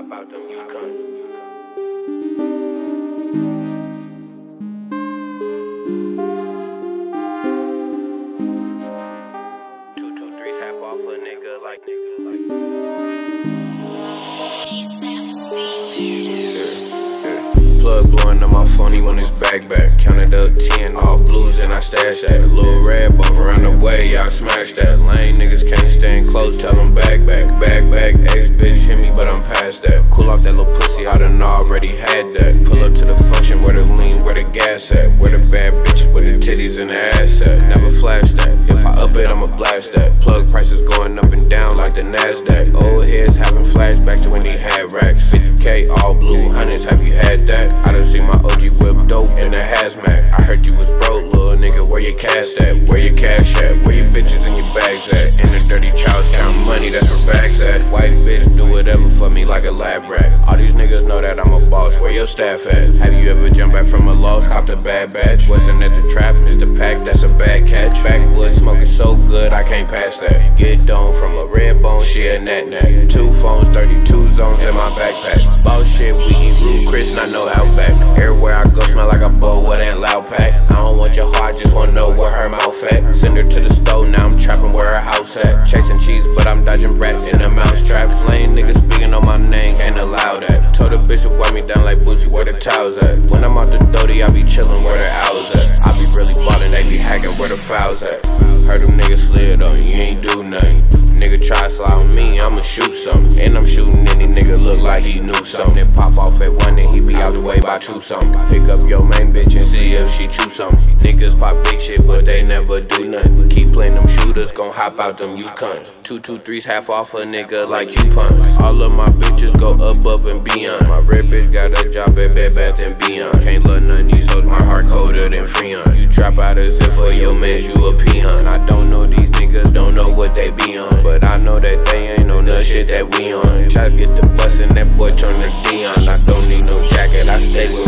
hop out them Yukon. Plug blowing on my phone, he want his back. Way, y'all smash that. Lame niggas can't stand close, tell them back, back. Bag back, ex bitch hit me, but I'm past that. Cool off that little pussy, I done already had that. Pull up to the function where the lean, where the gas at. Where the bad bitches with the titties and the ass at. Never flash that. If I up it, I'ma blast that. Plug prices going up and down like the NASDAQ. Old heads having flashbacks to when they had racks. 50k, all blue, hundreds, have you had that? I done seen my OG whip dope in a hazmat. I heard you was broke, little nigga. Where your cash at? Cash at? Where your bitches and your bags at? In the dirty chows count money, that's where bags at. White bitch do whatever for me like a lab rat. All these niggas know that I'm a boss. Where your staff at? Have you ever jumped back from a loss? Copped a bad batch? Wasn't at the trap, missed the pack. That's a bad catch. Backwoods smoking so good, I can't pass that. Get dome from a red bone, she a net net. Two phones, 32 zones in my backpack. Boss shit, we eat Blue Chris, and I know Outback. Everywhere I go, smell like a bowl with that loud pack. I don't want your heart, just wanna know where her mouth at. Send her to the store, now I'm trapping where her house at. Chasing cheese, but I'm dodging rats in a mouse trap. Lame niggas speaking on my name, can't allow that. Told the bitch to wipe me down like Boosie, where the towels at. When I'm out the doty, I be chillin' where the owls at. I be really ballin', they be hacking where the fouls at. Heard them niggas slid on you, you ain't do nothing. Nigga try to slide on me, I'ma shoot something. And I'm shooting like he knew something. Pop off at one and he be out the way by two something. Pick up your main bitch and see if she chew something. Niggas pop big shit, but they never do nothing. Keep playing them shooters, gon' hop out them you Yukons. Two two threes half off a nigga like you punch. All of my bitches go above and beyond. My red bitch got a job at Bed Bath and Beyond. Can't love none these hoes, my heart colder than Freon. You trap out as if for your mans, you a peon. I don't know these niggas, don't know what they be on. But I know that they ain't shit that we on. Try to get the bus and that boy turn to on I don't need no jacket, I stay with.